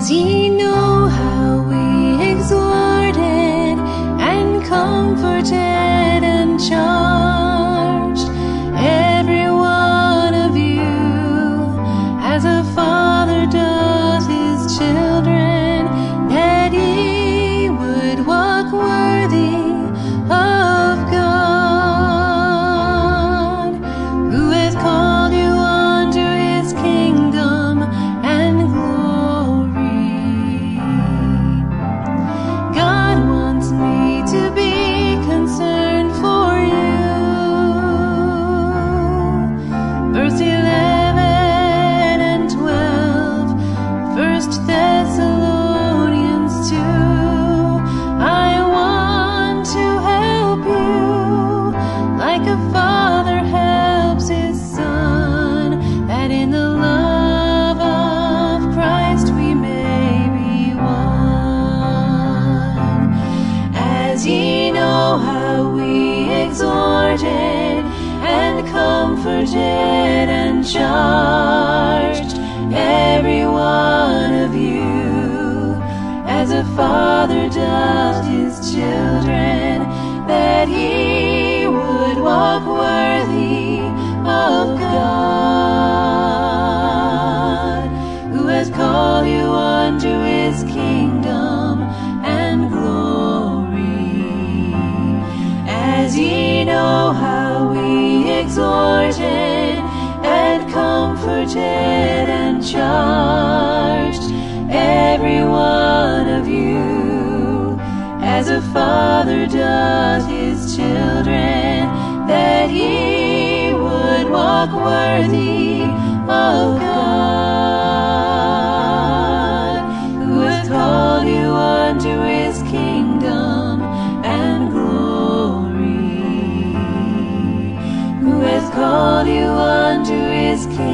as ye know how we exhorted and comforted and charged comforted and charged every one of you, as a father does his children, that he would walk worthy of God, who has called you unto his kingdom and glory. As ye know how exhorted and comforted and charged every one of you, as a father does his children, that ye would walk worthy of God. kiss.